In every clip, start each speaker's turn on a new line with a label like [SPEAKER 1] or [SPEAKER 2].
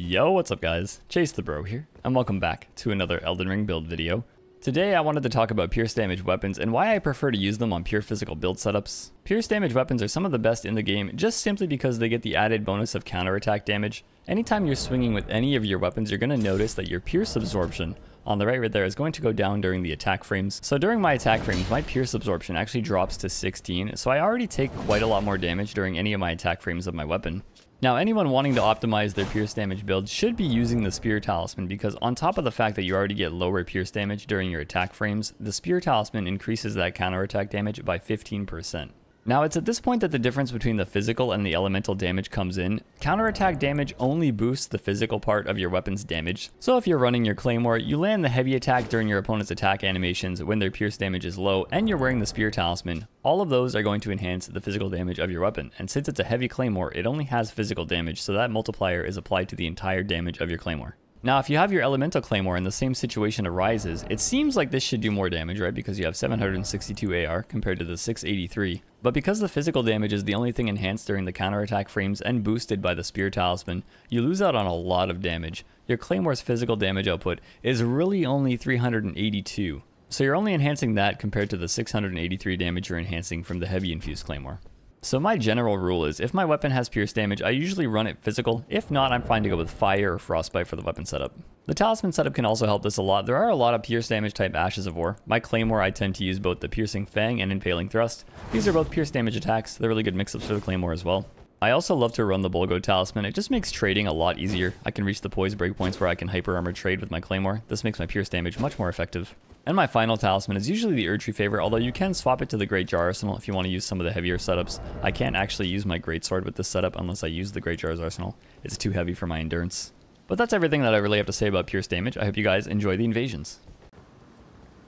[SPEAKER 1] Yo, what's up guys? Chase the Bro here, and welcome back to another Elden Ring build video. Today I wanted to talk about pierce damage weapons and why I prefer to use them on pure physical build setups. Pierce damage weapons are some of the best in the game just simply because they get the added bonus of counterattack damage. Anytime you're swinging with any of your weapons, you're going to notice that your pierce absorption on the right right there is going to go down during the attack frames. So during my attack frames, my pierce absorption actually drops to 16, so I already take quite a lot more damage during any of my attack frames of my weapon. Now, anyone wanting to optimize their pierce damage build should be using the Spear Talisman because on top of the fact that you already get lower pierce damage during your attack frames, the Spear Talisman increases that counterattack damage by 15%. Now it's at this point that the difference between the physical and the elemental damage comes in. Counterattack damage only boosts the physical part of your weapon's damage. So if you're running your claymore, you land the heavy attack during your opponent's attack animations when their pierce damage is low, and you're wearing the spear talisman. All of those are going to enhance the physical damage of your weapon, and since it's a heavy claymore, it only has physical damage, so that multiplier is applied to the entire damage of your claymore. Now, if you have your Elemental Claymore and the same situation arises, it seems like this should do more damage, right? Because you have 762 AR compared to the 683. But because the physical damage is the only thing enhanced during the counterattack frames and boosted by the Spear Talisman, you lose out on a lot of damage. Your Claymore's physical damage output is really only 382. So you're only enhancing that compared to the 683 damage you're enhancing from the Heavy Infused Claymore. So my general rule is, if my weapon has pierce damage, I usually run it physical. If not, I'm fine to go with fire or frostbite for the weapon setup. The talisman setup can also help this a lot. There are a lot of pierce damage type ashes of war. My claymore, I tend to use both the piercing fang and impaling thrust. These are both pierce damage attacks. They're really good mix-ups for the claymore as well. I also love to run the Bullgoat Talisman. It just makes trading a lot easier. I can reach the poise breakpoints where I can hyper armor trade with my claymore. This makes my pierce damage much more effective. And my final talisman is usually the Erdtree favorite, although you can swap it to the Great Jar Arsenal if you want to use some of the heavier setups. I can't actually use my Great Sword with this setup unless I use the Great Jar's Arsenal. It's too heavy for my endurance. But that's everything that I really have to say about Pierce damage. I hope you guys enjoy the invasions.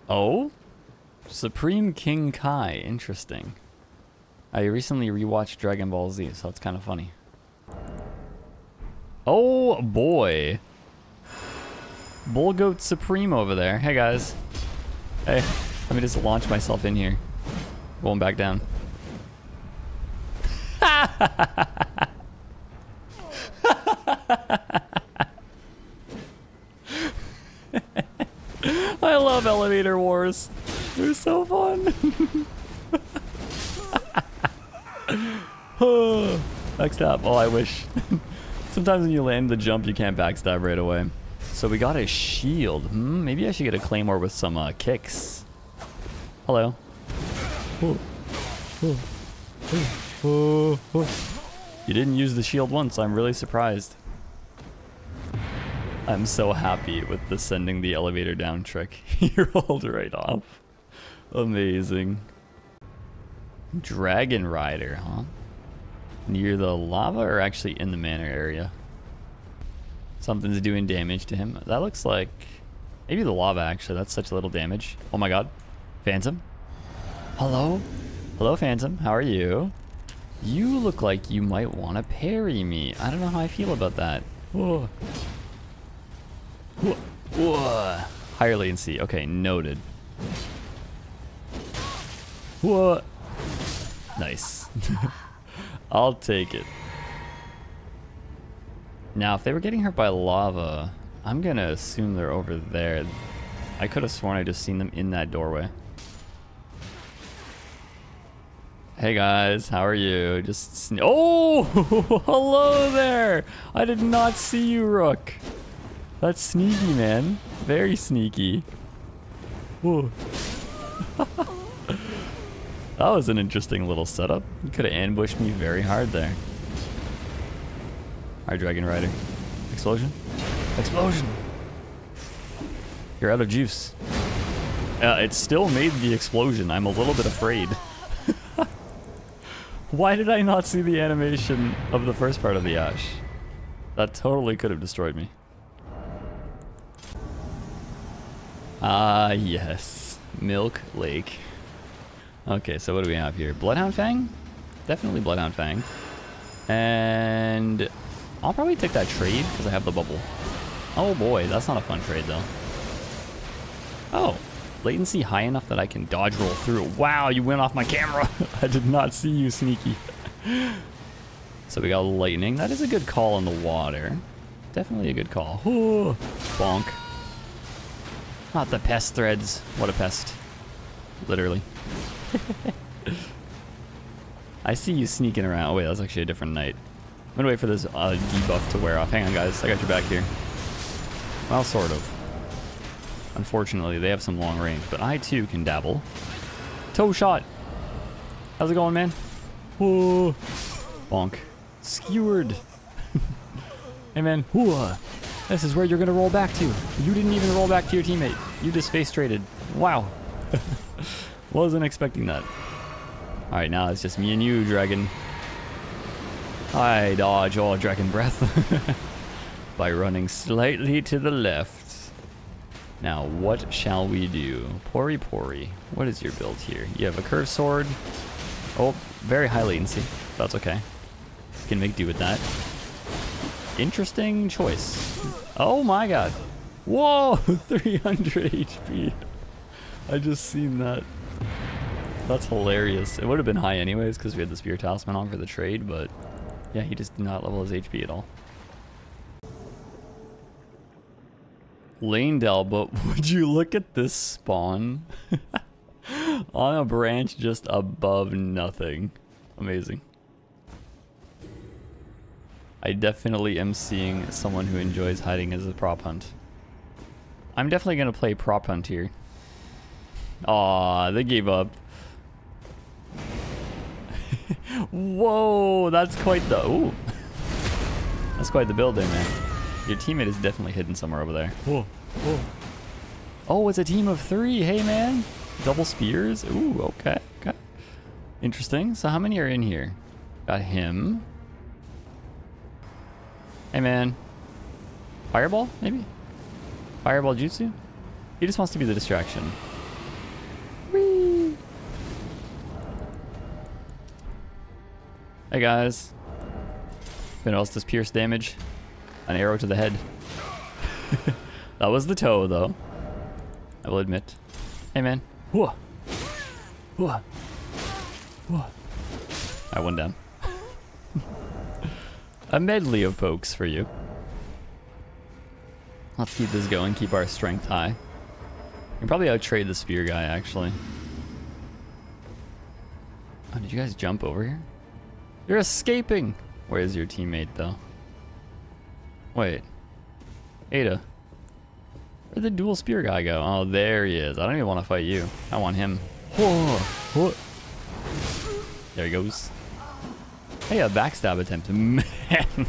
[SPEAKER 1] Oh? Supreme King Kai. Interesting. I recently rewatched Dragon Ball Z, so it's kind of funny. Oh boy. Bullgoat Supreme over there. Hey guys. Hey, let me just launch myself in here. Going back down. I love elevator wars. They're so fun. backstab. Oh, I wish. Sometimes when you land the jump, you can't backstab right away. So we got a shield. Hmm, maybe I should get a claymore with some uh, kicks. Hello. You didn't use the shield once. I'm really surprised. I'm so happy with the sending the elevator down trick. you rolled right off. Amazing. Dragon Rider, huh? Near the lava or actually in the manor area? Something's doing damage to him. That looks like... Maybe the lava, actually. That's such a little damage. Oh my god. Phantom? Hello? Hello, Phantom. How are you? You look like you might want to parry me. I don't know how I feel about that. Whoa. Whoa. Whoa. Higher latency. Okay, noted. What? Nice. I'll take it. Now, if they were getting hurt by lava, I'm to assume they're over there. I could have sworn I just seen them in that doorway. Hey guys, how are you? Just Oh! Hello there! I did not see you, Rook. That's sneaky, man. Very sneaky. Whoa. that was an interesting little setup. You could have ambushed me very hard there. Our Dragon Rider. Explosion? Explosion! You're out of juice. Uh, it still made the explosion. I'm a little bit afraid. Why did I not see the animation of the first part of the Ash? That totally could have destroyed me. Ah, yes. Milk Lake. Okay, so what do we have here? Bloodhound Fang? Definitely Bloodhound Fang. And I'll probably take that trade because I have the bubble. Oh boy, that's not a fun trade though. Oh, latency high enough that I can dodge roll through. Wow, you went off my camera. I did not see you, sneaky. so we got lightning. That is a good call on the water. Definitely a good call. Ooh, bonk. Not the pest threads. What a pest. Literally. I see you sneaking around. Oh wait, that's actually a different knight. I'm gonna wait for this uh, debuff to wear off. Hang on guys, I got your back here. Well, sort of. Unfortunately, they have some long range, but I too can dabble. Toe shot. How's it going, man? Bonk. Skewered. hey, man. Whoa. This is where you're to roll back to. You didn't even roll back to your teammate. You just face traded. Wow. Wasn't expecting that. All right, now it's just me and you, dragon. I dodge all dragon breath by running slightly to the left. Now, what shall we do? Pori Pori, what is your build here? You have a curved sword. Oh, very high latency. That's okay. Can make do with that. Interesting choice. Oh my god. Whoa, 300 HP. I just seen that. That's hilarious. It would have been high anyways because we had the Spear Talisman on for the trade, but yeah, he just did not level his HP at all. Leyndell, but would you look at this spawn? On a branch just above nothing. Amazing. I definitely am seeing someone who enjoys hiding as a prop hunt. I'm definitely going to play prop hunt here. Aw, they gave up. Whoa, that's quite the... Ooh. That's quite the building, man. Your teammate is definitely hidden somewhere over there. Whoa, whoa. Oh, it's a team of three. Hey, man. Double spears. Ooh, okay, okay. Interesting. So how many are in here? Got him. Hey, man. Fireball, maybe? Fireball Jutsu? He just wants to be the distraction. Hey, guys. Who else does pierce damage? An arrow to the head. that was the toe, though. I will admit. Hey, man. Whoa. Whoa. Whoa. I went down. A medley of pokes for you. Let's keep this going, keep our strength high. We can probably outtrade the spear guy, actually. Oh, did you guys jump over here? You're escaping! Where's your teammate, though? Wait. Ada. Where'd the dual spear guy go? Oh, there he is. I don't even want to fight you. I want him. There he goes. Hey, a backstab attempt. Man.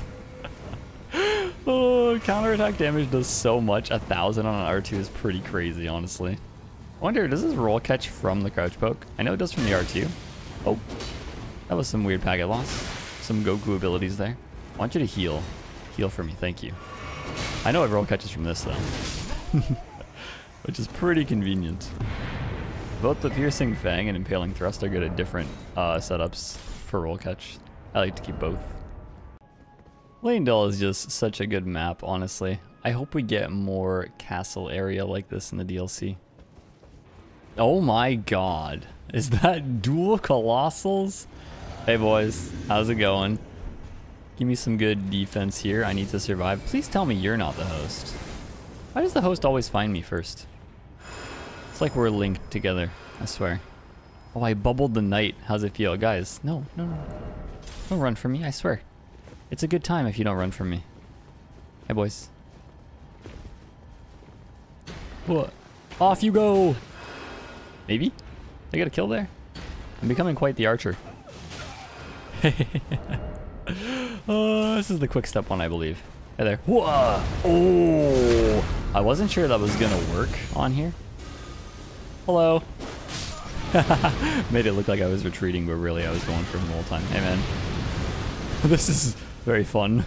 [SPEAKER 1] oh, counterattack damage does so much. A thousand on an R2 is pretty crazy, honestly. I wonder, does this roll catch from the crouch poke? I know it does from the R2. Oh, that was some weird packet loss. Some Goku abilities there. I want you to heal. Heal for me, thank you. I know it roll catches from this though. Which is pretty convenient. Both the Piercing Fang and Impaling Thrust are good at different uh, setups for roll catch. I like to keep both. Leyndell is just such a good map, honestly. I hope we get more castle area like this in the DLC. Oh my god. Is that dual colossals? Hey boys, how's it going? Give me some good defense here. I need to survive. Please tell me you're not the host. Why does the host always find me first? It's like we're linked together. I swear. Oh, I bubbled the knight. How's it feel? Guys, no, no, no. Don't run from me, I swear. It's a good time if you don't run from me. Hey, boys. What? Off you go! Maybe? I got a kill there? I'm becoming quite the archer. Uh, this is the quick step one, I believe. Hey there. Whoa! Oh! I wasn't sure that was gonna work on here. Hello. Made it look like I was retreating, but really I was going for him the whole time. Hey, man. This is very fun.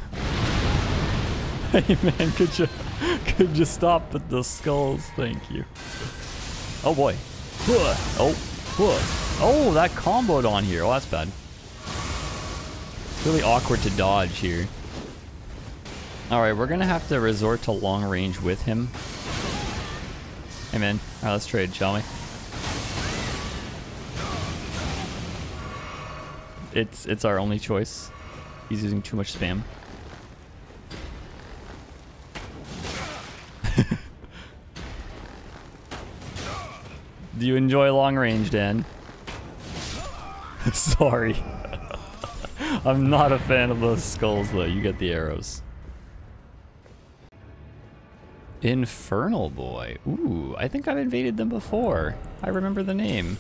[SPEAKER 1] Hey, man, could you, could you stop with the skulls? Thank you. Oh, boy. Oh, oh, that comboed on here. Oh, that's bad. Really awkward to dodge here. Alright, we're gonna have to resort to long range with him. Hey man, alright, let's trade, shall we? It's, it's our only choice. He's using too much spam. Do you enjoy long range, Dan? Sorry. I'm not a fan of those skulls, though. You get the arrows. Infernal Boy. Ooh, I think I've invaded them before. I remember the name.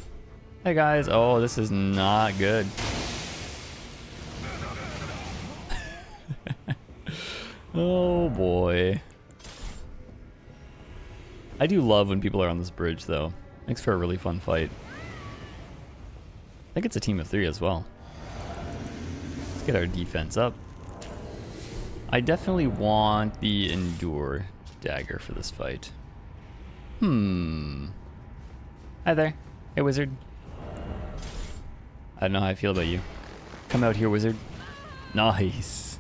[SPEAKER 1] Hey, guys. Oh, this is not good. oh, boy. I do love when people are on this bridge, though. Makes for a really fun fight. I think it's a team of three as well. Get our defense up. I definitely want the Endure dagger for this fight. Hmm. Hi there. Hey, wizard. I don't know how I feel about you. Come out here, wizard. Nice.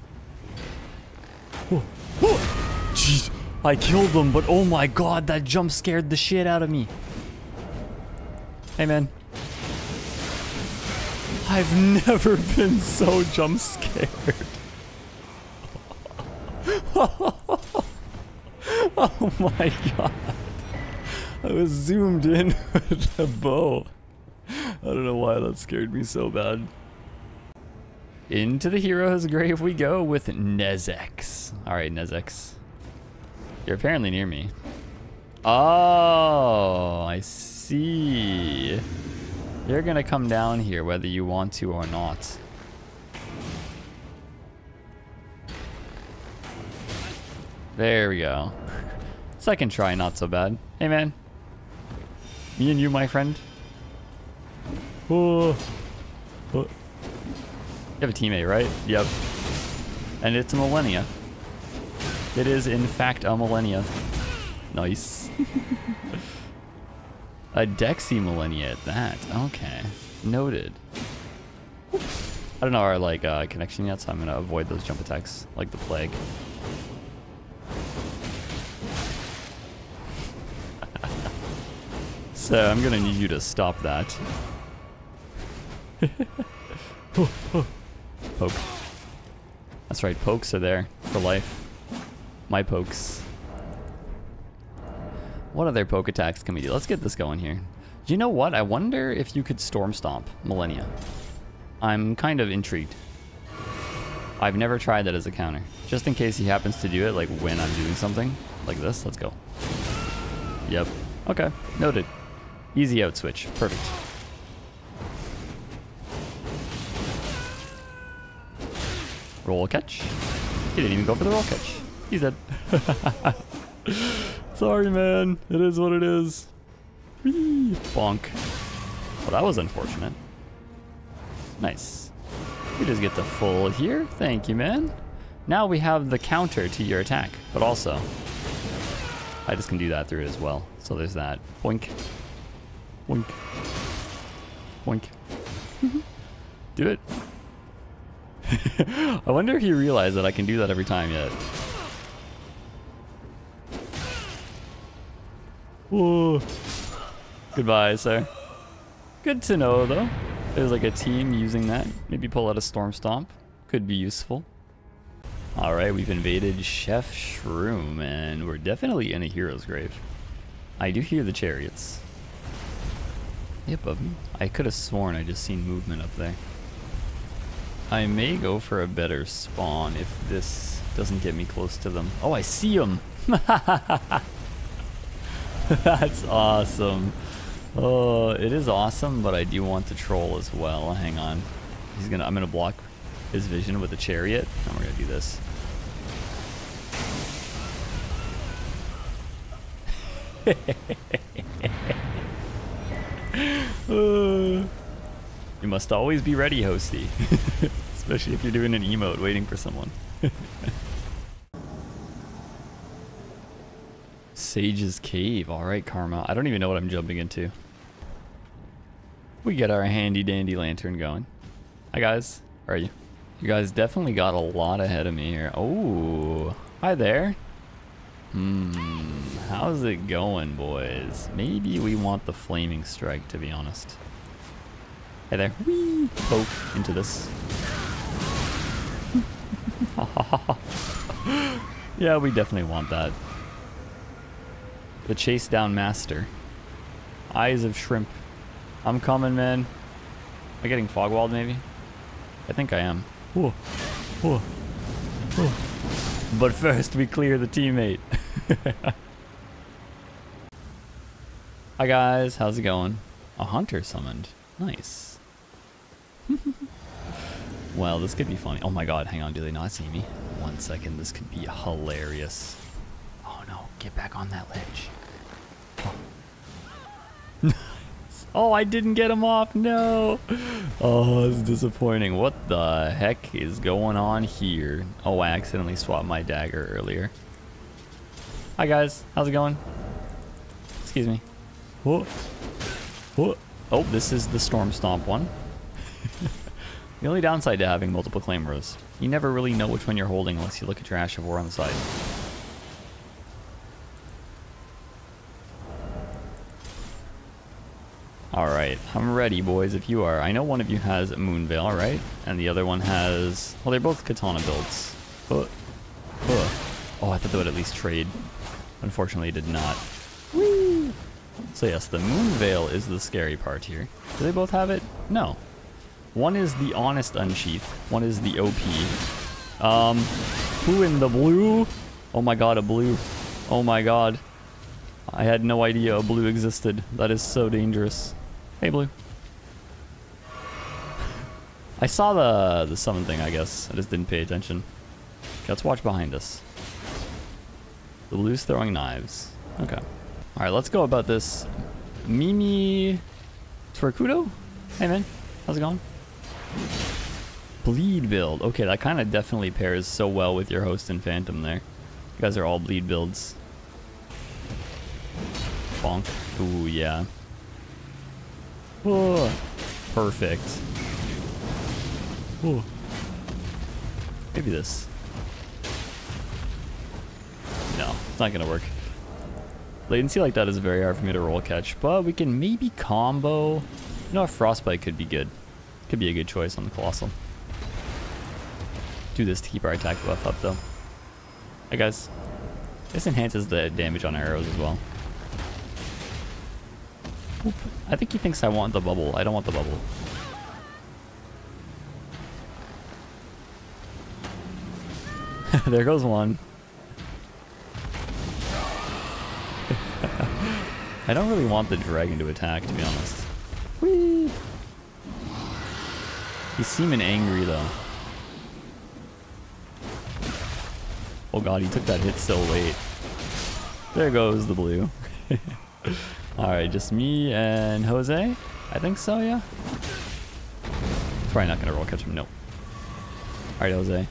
[SPEAKER 1] Jeez. I killed them, but oh my god, that jump scared the shit out of me. Hey, man. I've never been so jump scared. oh my god. I was zoomed in with a bow. I don't know why that scared me so bad. Into the hero's grave we go with Nezex. Alright, Nezex. You're apparently near me. Oh, I see. You're gonna come down here whether you want to or not. There we go. Second try, not so bad. Hey, man. Me and you, my friend. Oh. oh. You have a teammate, right? Yep. And it's a Malenia. It is, in fact, a Malenia. Nice. a Dexy Malenia at that. Okay. Noted. I don't know our like uh, connection yet, so I'm gonna avoid those jump attacks like the plague. so I'm gonna need you to stop that. Poke. That's right, pokes are there for life. My pokes. What other poke attacks can we do? Let's get this going here. You know what? I wonder if you could Storm Stomp Malenia. I'm kind of intrigued. I've never tried that as a counter. Just in case he happens to do it, like when I'm doing something. Like this. Let's go. Yep. Okay. Noted. Easy out switch. Perfect. Roll catch. He didn't even go for the roll catch. He's dead. Sorry, man. It is what it is. Whee! Bonk. Well, that was unfortunate. Nice. You just get the full here. Thank you, man. Now we have the counter to your attack, but also I just can do that through it as well. So there's that. Boink. Boink. Boink. do it. I wonder if he realized that I can do that every time yet. Goodbye, sir. Good to know, though. There's like a team using that. Maybe pull out a Storm Stomp. Could be useful. Alright, we've invaded Chef Shroom, and we're definitely in a hero's grave. I do hear the chariots. Yep, above me. I could have sworn I just seen movement up there. I may go for a better spawn if this doesn't get me close to them. Oh, I see them! That's awesome. Oh, it is awesome, but I do want to troll as well. Hang on. He's gonna. I'm gonna block his vision with a chariot, and we're gonna do this. you must always be ready, Hosty. Especially if you're doing an emote waiting for someone. Sage's Cave. Alright, Karma. I don't even know what I'm jumping into. We get our handy dandy lantern going. Hi guys. Where are you? You guys definitely got a lot ahead of me here. Oh, hi there. Hmm, how's it going, boys? Maybe we want the flaming strike, to be honest. Hey there. Whee! Poke into this. yeah, we definitely want that. The chase down master. Eyes of shrimp. I'm coming, man. Am I getting fog walled maybe? I think I am. Whoa. Whoa. Whoa. But first we clear the teammate. Hi guys, how's it going? A hunter summoned. Nice. well, this could be funny. Oh my god, hang on, do they not see me? One second, this could be hilarious. Get back on that ledge. Oh, I didn't get him off. No. Oh, it's disappointing. What the heck is going on here? Oh, I accidentally swapped my dagger earlier. Hi, guys. How's it going? Excuse me. Whoa. Whoa. Oh, this is the Storm Stomp one. the only downside to having multiple claymores, you never really know which one you're holding unless you look at your Ash on the side. Alright, I'm ready, boys, if you are. I know one of you has Moonveil, right? And the other one has... Well, they're both Katana builds. But, uh, oh, I thought they would at least trade. Unfortunately, did not. Whee! So yes, the Moonveil is the scary part here. Do they both have it? No. One is the Honest Unsheath. One is the OP. Um, who in the blue? Oh my god, a blue. Oh my god. I had no idea a blue existed. That is so dangerous. Hey, Blue. I saw the the summon thing, I guess. I just didn't pay attention. Okay, let's watch behind us. The Blue's throwing knives. Okay. Alright, let's go about this. Mimi Torcudo? Hey, man. How's it going? Bleed build. Okay, that kind of definitely pairs so well with your host and phantom there. You guys are all bleed builds. Bonk. Ooh, yeah. Oh, perfect. Oh. Maybe this. No, it's not gonna work. Latency like that is very hard for me to roll catch, but we can maybe combo. You know, a frostbite could be good. Could be a good choice on the colossal. Do this to keep our attack buff up though. Hey guys. This enhances the damage on arrows as well. I think he thinks I want the bubble. I don't want the bubble. there goes one. I don't really want the dragon to attack, to be honest. Whee! He's seeming angry, though. Oh god, he took that hit so late. There goes the blue. Alright, just me and Jose? I think so, yeah? Probably not to roll catch him, nope. Alright, Jose.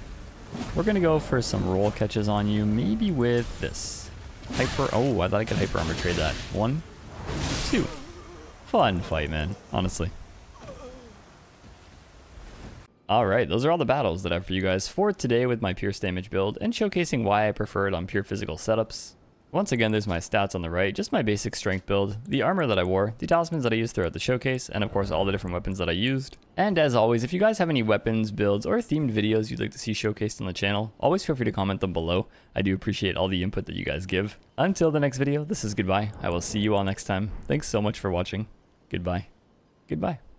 [SPEAKER 1] We're to go for some roll catches on you, maybe with this. Hyper, oh, I thought I could hyper armor trade that. One, two. Fun fight, man, honestly. Alright, those are all the battles that I have for you guys for today with my Pierce Damage build and showcasing why I prefer it on pure physical setups. Once again, there's my stats on the right, just my basic strength build, the armor that I wore, the talismans that I used throughout the showcase, and of course all the different weapons that I used. And as always, if you guys have any weapons, builds, or themed videos you'd like to see showcased on the channel, always feel free to comment them below. I do appreciate all the input that you guys give. Until the next video, this is goodbye. I will see you all next time. Thanks so much for watching. Goodbye. Goodbye.